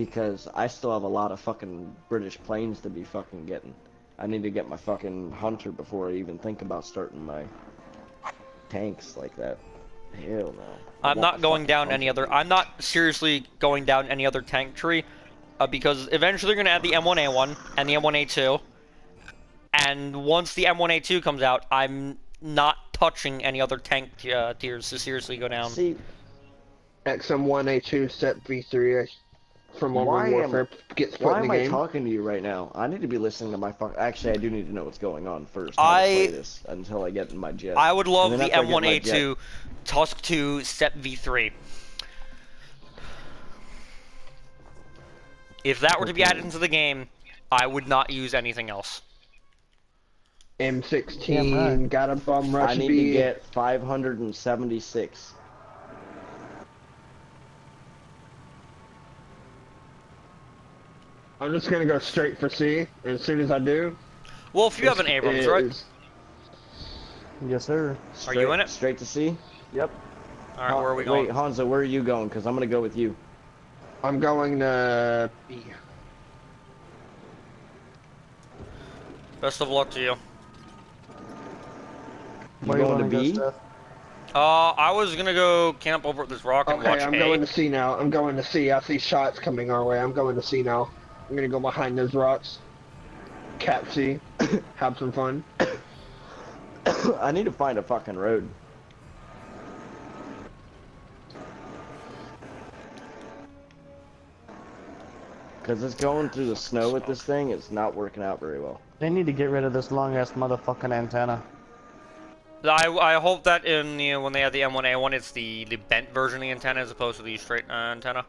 because I still have a lot of fucking British planes to be fucking getting. I need to get my fucking hunter before I even think about starting my tanks like that. Hell no. I I'm not going down hunter. any other. I'm not seriously going down any other tank tree, uh, because eventually they're gonna add the M1A1 and the M1A2, and once the M1A2 comes out, I'm not touching any other tank uh, tiers to seriously go down. See, XM1A2 SEP V3 from Why Modern am- gets put why am I talking to you right now? I need to be listening to my fuck. Actually, I do need to know what's going on first. how to play I- this until I get in my jet. I would love the then after I get my M1A2 Tusk 2 Step V3. If that were to be added into the game, I would not use anything else. M16 Damn got a bum rush I need B. to get 576. I'm just gonna go straight for C. And as soon as I do, Well, if you have an it's- Abrams, it right? Yes, sir. Are you in it? Straight to C? Yep. All right, where are we going? Wait, going? Hanzo, where are you going? Because I'm gonna go with you. I'm going to B. Best of luck to you. You Where going to wanna go, B? Uh, I was gonna go camp over at this rock and Okay, watch I'm A. going to C now. I'm going to C. I see shots coming our way. I'm going to C now. I'm gonna go behind those rocks. Cap C. Have some fun. I need to find a fucking road. Because it's going through the snow with this thing, it's not working out very well. They need to get rid of this long ass motherfucking antenna. I, I hope that in the, when they have the M1A1, it's the, the bent version of the antenna as opposed to the straight uh, antenna.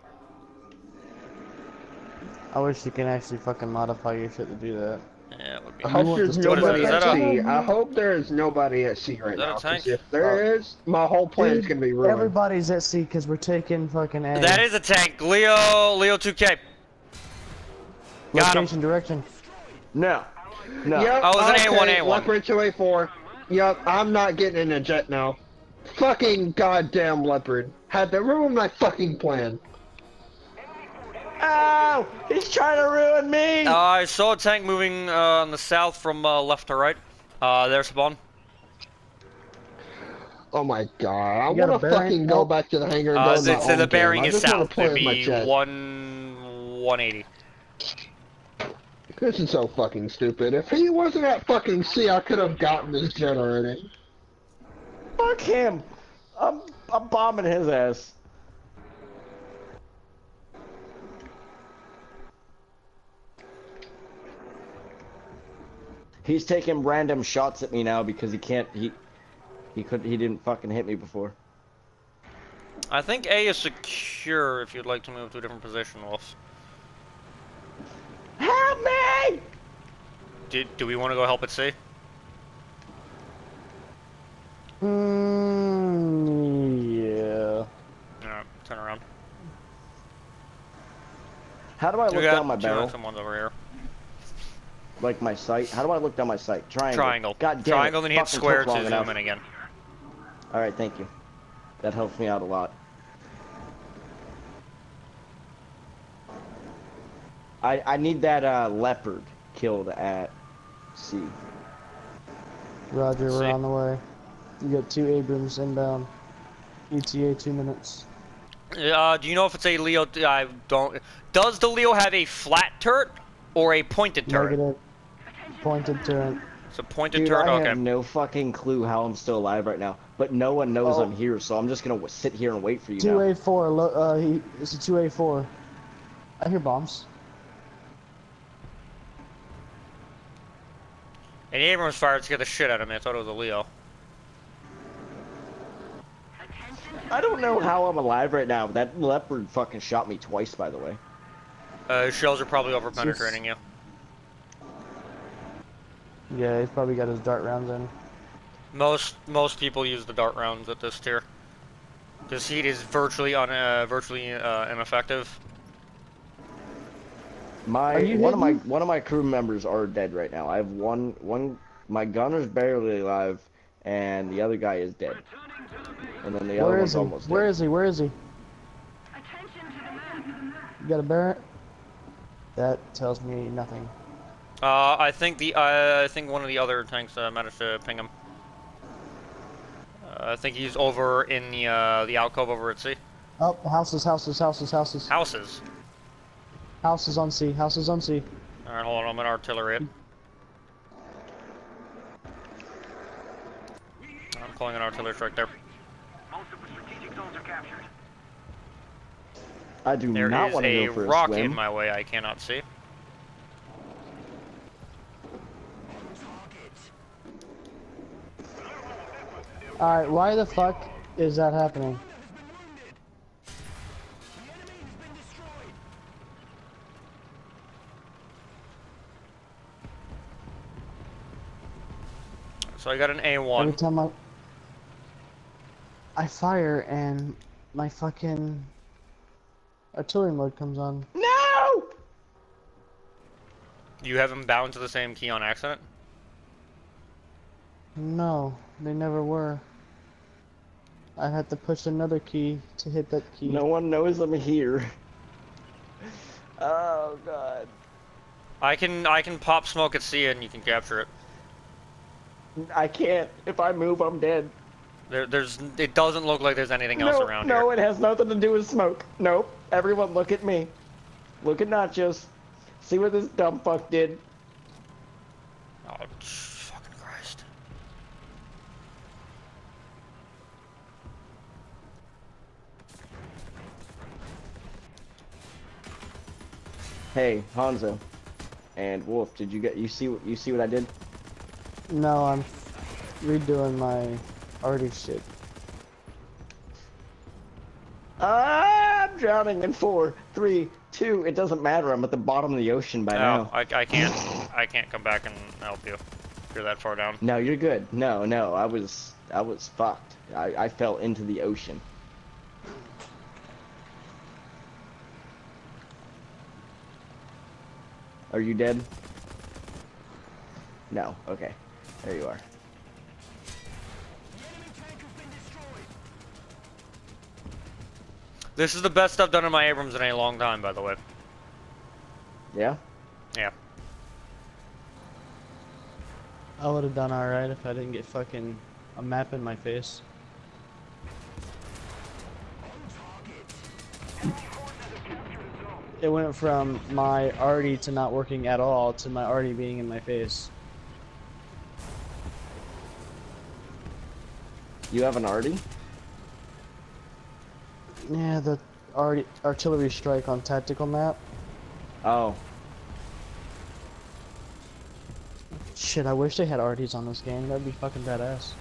I wish you can actually fucking modify your shit to do that. Yeah, it would be. I hope there's to- what is nobody that? at Is that C. a- I hope there is nobody at sea right now. Is that a now. 'cause tank? if there oh. is, my whole plan is gonna be ruined. Everybody's at sea because we're taking fucking A. That is a tank. Leo, Leo 2K. got 'em. Location, direction. No. No. Yep, Oh, it was an okay, A1, A1. Leopard 2A4. Yep, I'm not getting in a jet now. Fucking goddamn Leopard. Had to ruin my fucking plan. Ow! He's trying to ruin me! Uh, I saw a tank moving uh, on the south from uh, left to right. Uh, there's spawn. Oh my god, I You got a wanna fucking go back to the hangar and Uh, go so, my so own the bearing I is south. play It'd be one 180. This is so fucking stupid. If he wasn't at fucking C, I could have gotten this jet already. Fuck him! I'm, I'm bombing his ass. He's taking random shots at me now because he can't. He he could. He didn't fucking hit me before. I think A is secure if you'd like to move to a different position, Wolf. Help me! Do, do we want to go help at C? Mm, yeah. Alright, turn around. How do I look got down my barrel? Someone's over here. Like my sight? How do I look down my sight? Triangle. Triangle. God damn Triangle, it. then hit Fucking square took to zoom enough. in again. All right, thank you. That helps me out a lot. I I need that uh, leopard killed at C. Roger, we're See? on the way. You got two Abrams inbound. ETA two minutes. Uh, do you know if it's a Leo? I don't. Does the Leo have a flat turret or a pointed turret? Negative. Pointed turret. It's a pointed Dude, turret. I Okay. have no fucking clue how I'm still alive right now. But no one knows Oh. I'm here, so I'm just gonna w- sit here and wait for you Two now. A four. Uh, he. It's a two A four. I hear bombs. And Abrams fired to get the shit out of me. I thought it was a Leo. I don't know how I'm alive right now. That leopard fucking shot me twice, by the way. Uh, shells are probably over penetrating you. Yeah, he's probably got his dart rounds in. Most most people use the dart rounds at this tier. This heat is virtually un, uh, virtually uh, ineffective. My Are you one of my one of my crew members are dead right now. I have one one my gunner's barely alive, and the other guy is dead. And then the other Where one's is he? almost Where dead. is he? Where is he? You got a Barrett? That tells me nothing. Uh, I think the uh, I think one of the other tanks uh, managed to ping him. Uh, I think he's over in the uh, the alcove over at sea. Oh, houses, houses, houses, houses. Houses. Houses on sea. houses on sea. All right, hold on. I'm an artillery. it. I'm calling an artillery strike there. Most of the strategic zones are captured. I do There not is want to a go for a rock swim. in my way. I cannot see. Alright, why the fuck is that happening? So I got an A1. Every time I I fire and my fucking artillery mode comes on. No! You have them bound to the same key on accident. No, they never were. I had to push another key to hit that key. No one knows I'm here. Oh god. I can I can pop smoke at sea and you can capture it. I can't. If I move, I'm dead. There, there's it doesn't look like there's anything else no, around no, here. it has nothing to do with smoke. Nope. Everyone look at me. Look at Nachos. See what this dumb fuck did. Oh, fucking Christ. Hey, Hanzo. And Wolf, did you get you see what you see what I did? No, I'm redoing my arty shit. Ah, I'm drowning in four, three, two. It doesn't matter. I'm at the bottom of the ocean by No, now. I, I can't I can't come back and help you. You're that far down. No, you're good. No, no, I was I was fucked. I, I fell into the ocean. Are you dead? No. Okay. There you are. This is the best I've done in my Abrams in a long time, by the way. Yeah. Yeah. I would have done alright if I didn't get fucking a map in my face. It went from my arty to not working at all to my arty being in my face. You have an arty? Yeah, the artillery strike on tactical map. Oh. Shit, I wish they had arties on this game. That'd be fucking badass.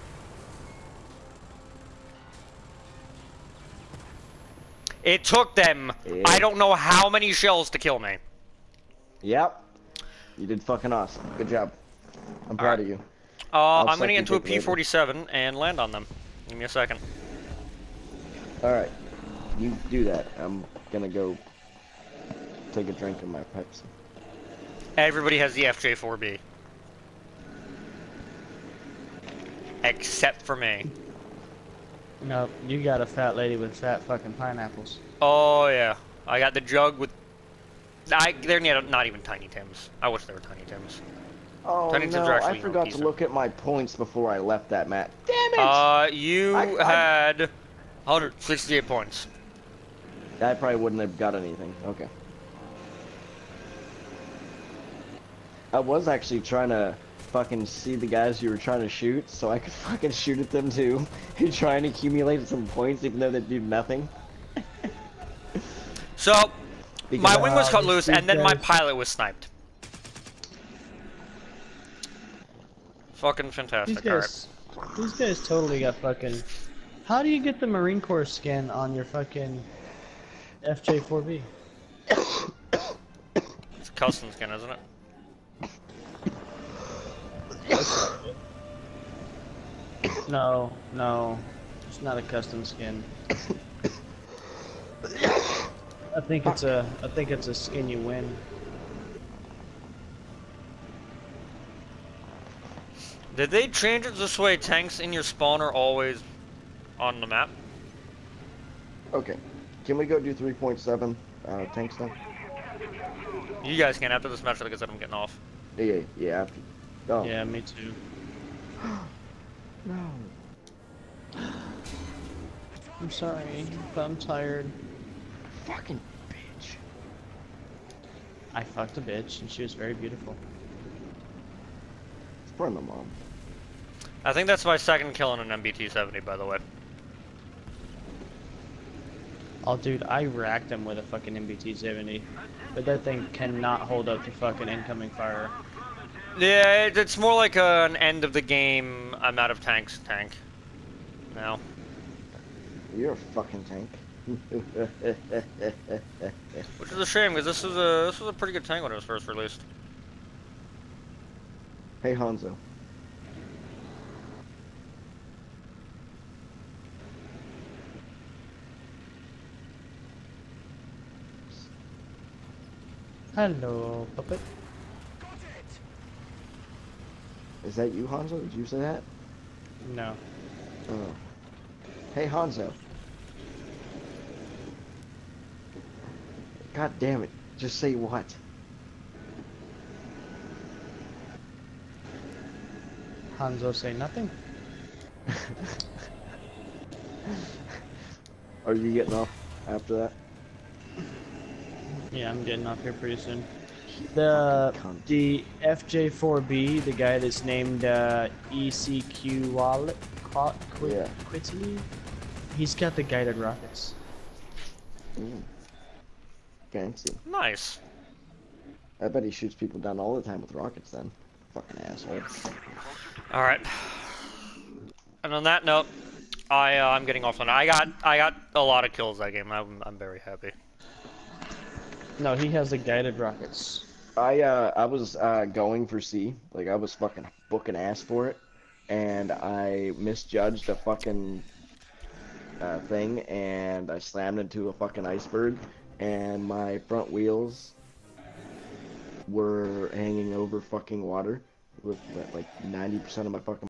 It took them Yeah. I don't know how many shells to kill me. Yep. You did fucking awesome. Good job. I'm proud Alright. of you. Uh, I'm gonna get into a dick later. P-47 and land on them. Give me a second. All right. You do that. I'm gonna go take a drink of my Pepsi. Everybody has the FJ4B. Except for me. No, you got a fat lady with fat fucking pineapples. Oh yeah, I got the jug with. I they're not not even Tiny Tims. I wish they were Tiny Tims. Oh Tiny Tims no! are I forgot to decent. look at my points before I left that mat. Damn it! Uh, you I- I- had 168 points. I probably wouldn't have got anything. Okay. I was actually trying to fucking see the guys you were trying to shoot, so I could fucking shoot at them too, and try and accumulate some points, even though they do nothing. So Because my wing was uh, cut these- loose, and then my pilot was sniped. Fucking fantastic. These guys, these guys totally got fucking. How do you get the Marine Corps skin on your fucking FJ4B? It's a custom skin, isn't it? No, no, it's not a custom skin. I think it's a, I think it's a skin you win. Did they change it this way? Tanks in your spawn are always on the map. Okay. Can we go do 3.7 uh, tank stuff? You guys can after this match, like I said, I'm getting off. Yeah, yeah. after- Oh, Yeah, me too. no. I'm sorry, but I'm tired. Fucking bitch. I fucked a bitch, and she was very beautiful. It's probably my mom. I think that's my second kill in an MBT 70, by the way. Oh, dude, I racked him with a fucking MBT 70, but that thing cannot hold up to fucking incoming fire. Yeah, it, it's more like a, an end of the game. I'm out of tanks tank. Now. You're a fucking tank. Which is a shame because this is a this was a pretty good tank when it was first released. hey Hanzo. Hello, puppet. Is that you, Hanzo? Did you say that? No. Oh. Hey Hanzo. God damn it. Just say what? Hanzo say nothing. Are you getting off after that? Yeah, I'm getting off here pretty soon. The the FJ4B, the guy that's named uh, ECQ Wallet, Qu- Qu- Yeah. Quitley, he's got the guided rockets. Mm. Fancy. Nice. I bet he shoots people down all the time with rockets then. Fucking asshole. All right. And on that note, I uh, I'm getting off on. I got I got a lot of kills that game. I'm I'm very happy. No, he has the guided rockets. I uh I was uh going for C, like I was fucking booking ass for it, and I misjudged a fucking uh, thing, and I slammed into a fucking iceberg, and my front wheels were hanging over fucking water with like 90% of my fucking